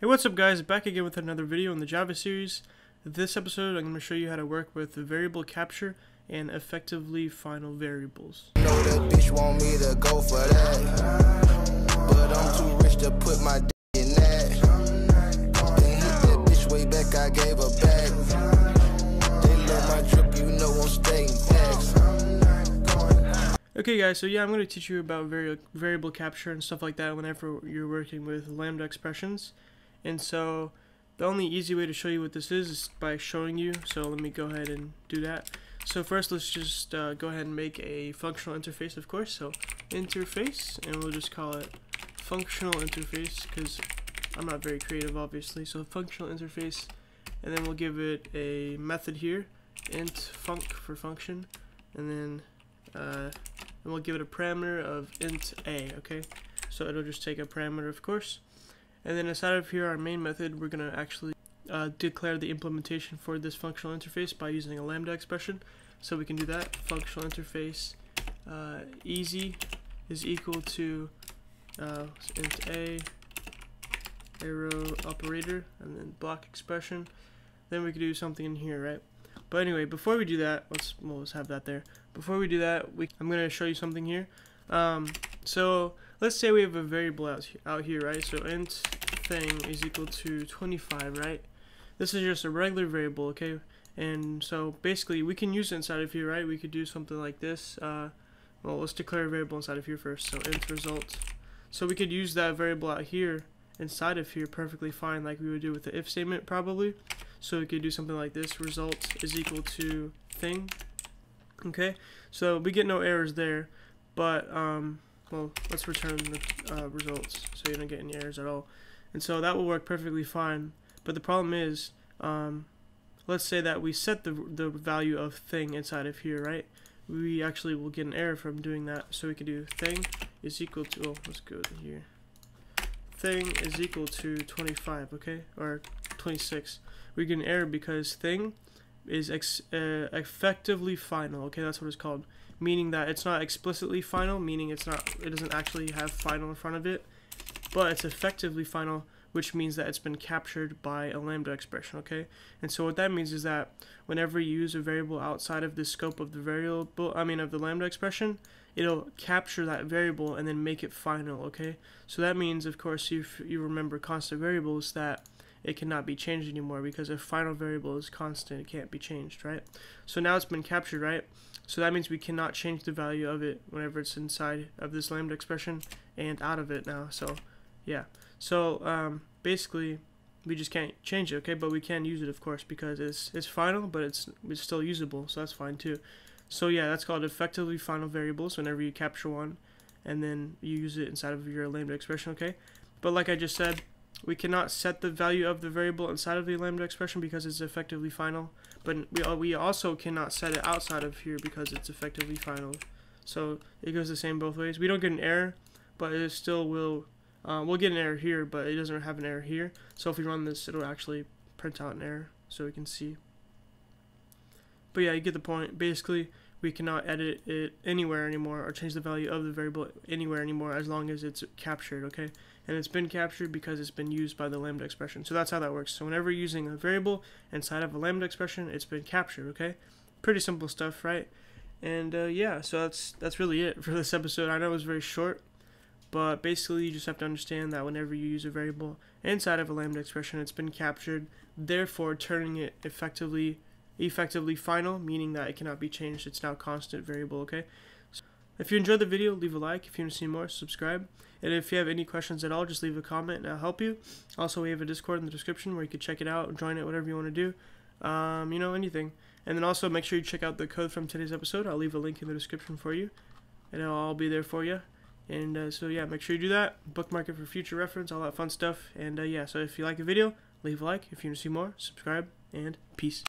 Hey, what's up guys? Back again with another video in the Java series. This episode I'm going to show you how to work with variable capture and effectively final variables. Know that bitch want me to go for that. But I'm too rich to put my d in that. Hit that bitch way back, I gave her back. They love my drip, you know I'm staying. Okay guys, so yeah, I'm going to teach you about vari variable capture and stuff like that whenever you're working with lambda expressions. And so the only easy way to show you what this is is by showing you. So let me go ahead and do that. So first let's just uh, go ahead and make a functional interface of course. So interface and we'll just call it functional interface because I'm not very creative obviously. So functional interface and then we'll give it a method here int func for function and then uh, and we'll give it a parameter of int a okay so it'll just take a parameter of course and then inside of here our main method we're going to actually uh, declare the implementation for this functional interface by using a lambda expression so we can do that functional interface uh, easy is equal to uh, int a arrow operator and then block expression then we can do something in here right but anyway, before we do that, let's well, let's have that there. Before we do that, we I'm gonna show you something here. Um, so let's say we have a variable out out here, right? So int thing is equal to 25, right? This is just a regular variable, okay? And so basically, we can use it inside of here, right? We could do something like this. Uh, well, let's declare a variable inside of here first. So int result. So we could use that variable out here inside of here perfectly fine, like we would do with the if statement, probably. So we could do something like this, result is equal to thing. Okay, so we get no errors there, but, um, well, let's return the uh, results so you don't get any errors at all. And so that will work perfectly fine, but the problem is, um, let's say that we set the, the value of thing inside of here, right? We actually will get an error from doing that, so we can do thing is equal to, oh, let's go here. Thing is equal to 25, okay? Or 26 we get an error because thing is ex uh, effectively final. Okay, that's what it's called, meaning that it's not explicitly final, meaning it's not it doesn't actually have final in front of it, but it's effectively final, which means that it's been captured by a lambda expression. Okay, and so what that means is that whenever you use a variable outside of the scope of the variable, I mean of the lambda expression, it'll capture that variable and then make it final. Okay, so that means, of course, if you remember constant variables that it cannot be changed anymore because a final variable is constant, it can't be changed, right? So now it's been captured, right? So that means we cannot change the value of it whenever it's inside of this lambda expression and out of it now. So yeah, so um, basically we just can't change it, okay? But we can use it, of course, because it's it's final, but it's it's still usable, so that's fine too. So yeah, that's called effectively final variables. Whenever you capture one, and then you use it inside of your lambda expression, okay? But like I just said, we cannot set the value of the variable inside of the lambda expression because it's effectively final, but we, we also cannot set it outside of here because it's effectively final. So it goes the same both ways. We don't get an error, but it still will, uh, we'll get an error here, but it doesn't have an error here. So if we run this, it'll actually print out an error so we can see. But yeah, you get the point. Basically, we cannot edit it anywhere anymore or change the value of the variable anywhere anymore as long as it's captured, okay? And it's been captured because it's been used by the lambda expression. So that's how that works. So whenever you're using a variable inside of a lambda expression, it's been captured, okay? Pretty simple stuff, right? And uh, yeah, so that's that's really it for this episode. I know it was very short, but basically you just have to understand that whenever you use a variable inside of a lambda expression, it's been captured, therefore turning it effectively effectively final, meaning that it cannot be changed. It's now constant variable, okay? So if you enjoyed the video, leave a like. If you want to see more, subscribe. And if you have any questions at all, just leave a comment and I'll help you. Also, we have a Discord in the description where you can check it out, join it, whatever you want to do. Um, you know, anything. And then also make sure you check out the code from today's episode. I'll leave a link in the description for you. And it'll all be there for you. And uh, so, yeah, make sure you do that. Bookmark it for future reference, all that fun stuff. And uh, yeah, so if you like the video, leave a like. If you want to see more, subscribe. And peace.